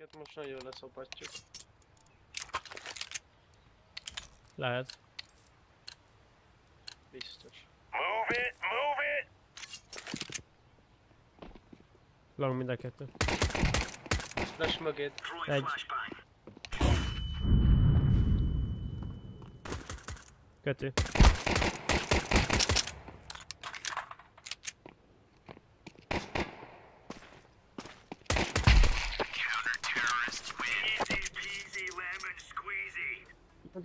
Őket most nagyon leszopatjuk. Lehet. Biztos. Move it, move it! Long mind a kettő. Flash mögéd. Egy. Kettő. Easy peasy lemon squeezy.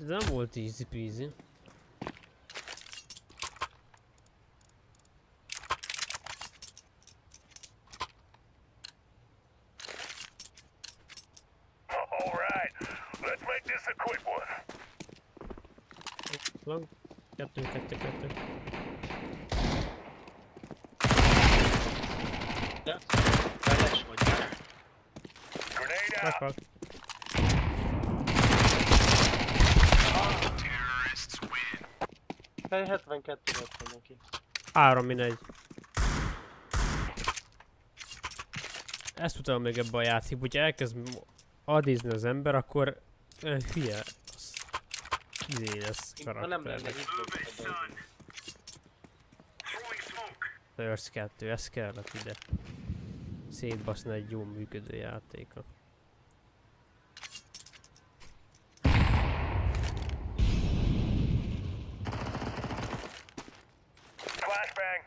Hát ez nem volt easy peasy. Alright, let's make this a quick one. Long. Kettő, kettő, kettő. De. Feles vagy. Grenade out. Fej 72 lett van neki. Három mindegy. Ezt utána még ebbe a játék, hogyha elkezd adizni az ember, akkor uh, hülye. Az, izé lesz Ha nem lenne karakter. Thirst 2, ez kellett ide. Szétbaszni egy jó működő játéka. Flashbang.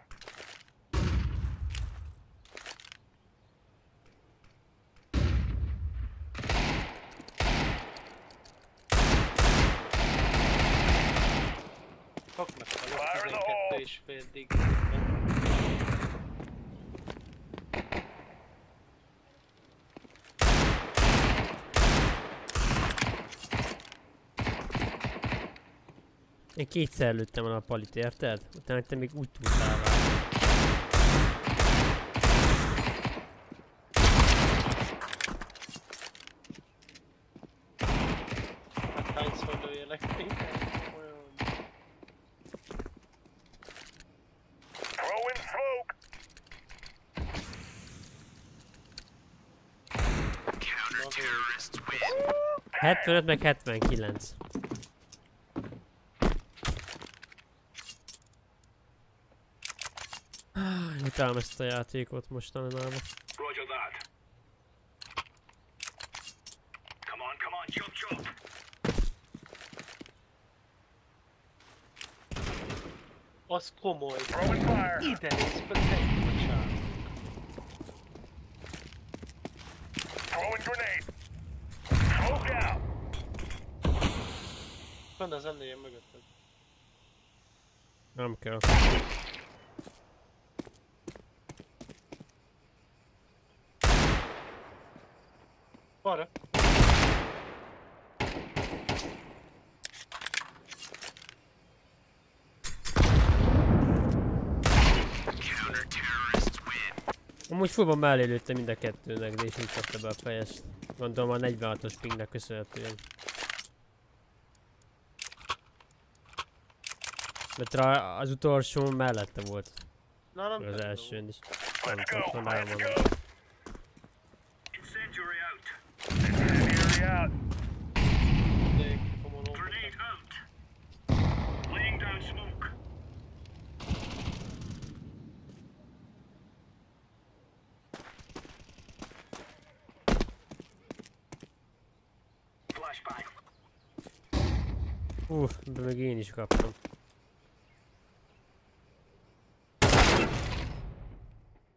Kapnak fel, Fire in the 12 hole. és fél Én kétszer lőttem el a palit, érted? Utána te még úgy tudtál rá. Hetvenöt meg 79. Utálom ezt a játékot mostanában. Roger that. Come on, come on, chop chop. Az komoly. Ide néz. Throwing grenade. Smoke out. Fönn az ennél mögötted. Nem kell. Amúgy fullban mellé lőtte mind a kettőnek, de is úgy kapta be a fejest. Gondolom a 46-os pingnek köszönhetően. Mert rá az utolsó mellette volt. Na nem az elsőn is. Nem elmondom. go. Incendiary out. Incendiary out. De komolom. Grenade out. Laying down smoke. Flashbang. Uff, de meg én is kaptam.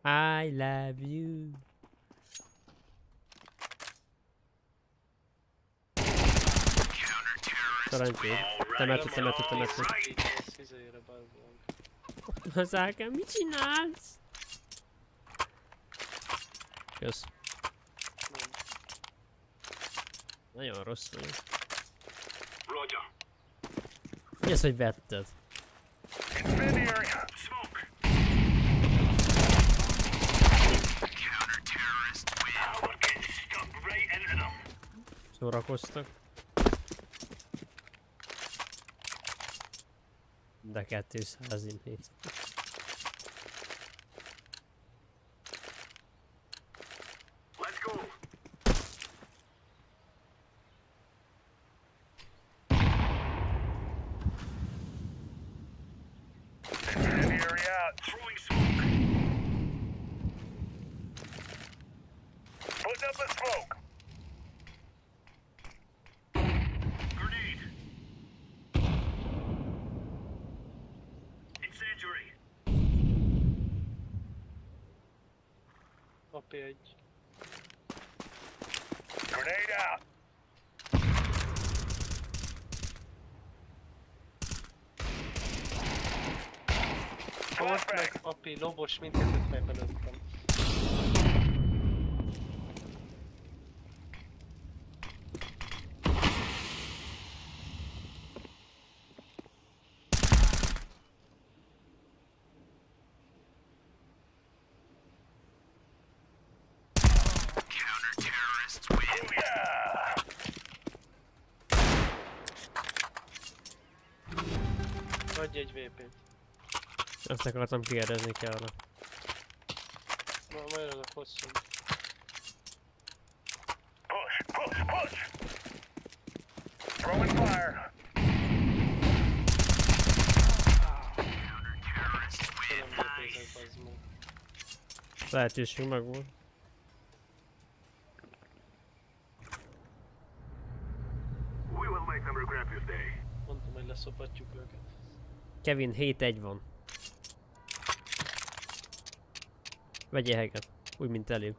I love you. Szerencsét. Temető, temető, temető. Bazdmeg. Hazákám, mit csinálsz? Kösz. Nem. Nagyon rossz vagyok. Roger. Mi az, hogy vetted? Szórakoztak. De 200 inhét. Let's go. Throwing smoke. Putting up a smoke. Grenade. Incendiary. AP1. Grenade out. Volt meg AP, lobos, mindkettőt win. Booyah! Adj egy VP-t. Ezt akartam kérdezni kell. Ma, majd azok hosszú. Push, push, push! Throwing fire. Lehetőség meg volt. We will make them regret this day. Mondtam, hogy leszopatjuk őket. Kevin 7-1 van. Vegyél heget. Úgy, mint elég.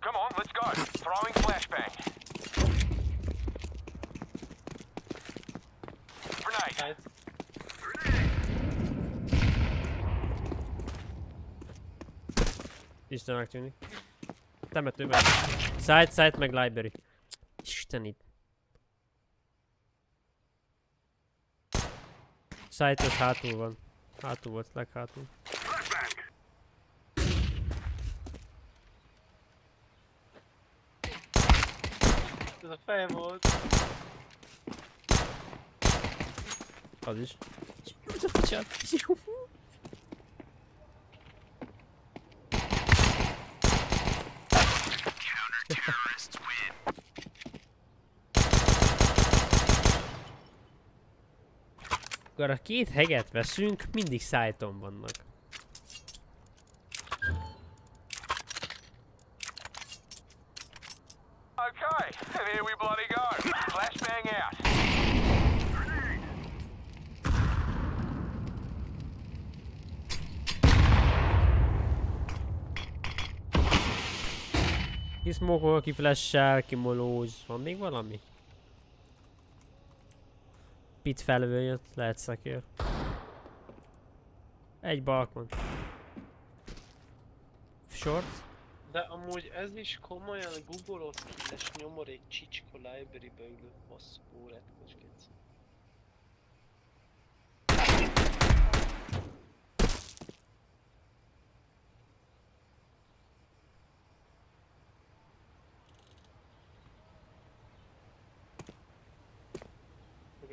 Come on, let's go. Throwing flashbang. Grenade. Hát, Istenek tűnik. Temetőben. Side, side, meg library. Istenit. Side az hátul van. Hátul volt, leghátul. Ez a fej volt. Az is. Ez a picsát. Akkor a két heget veszünk, mindig szájton vannak. Okay, and here we bloody go. Flashbang out. Ki smokol, ki flashel, ki molóz. Van még valami? Pit felől jött, lehet szakér. Egy balkon. Short. De amúgy ez is komolyan googolott ki, és nyomor egy csicska library-be ülő passzó retkos kec.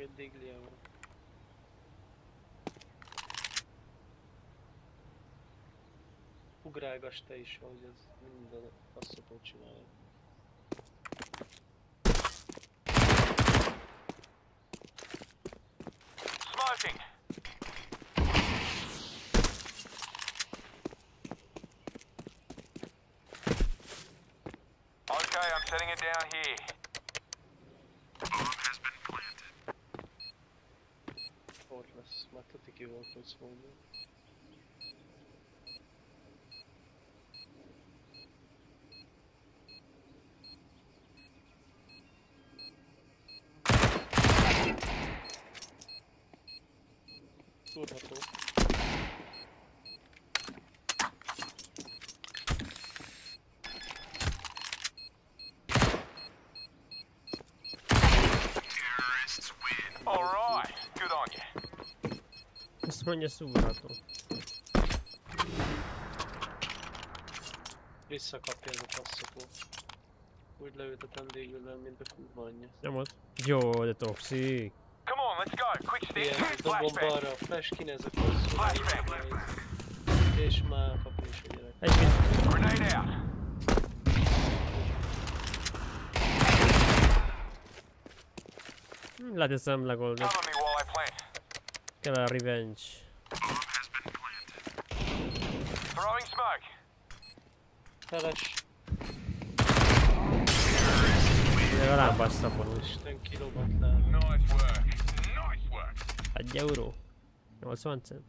Diglia van. Ugrálgass te is, hogy ez minden passzapot csinálja. Smoking. this moment. Terrorists win. All right. Mondja szúrható. Visszakapja ez a passzapó. Úgy leültetem végül, mint a kurva anyja. Nyomod. Jó, de toxic. Come on, let's go. Quick stick. Ilyen, dobom balra, flash ki ez a. Flashbang. És már kapni is a gyerek. Egy mit? Grenade out. Leteszem legoldni. Cover me while I plant. gonna revenge. Throwing smoke. Finish. Deve una basta bonus. Nice work. Nice work. Agli euro. No, Swanson.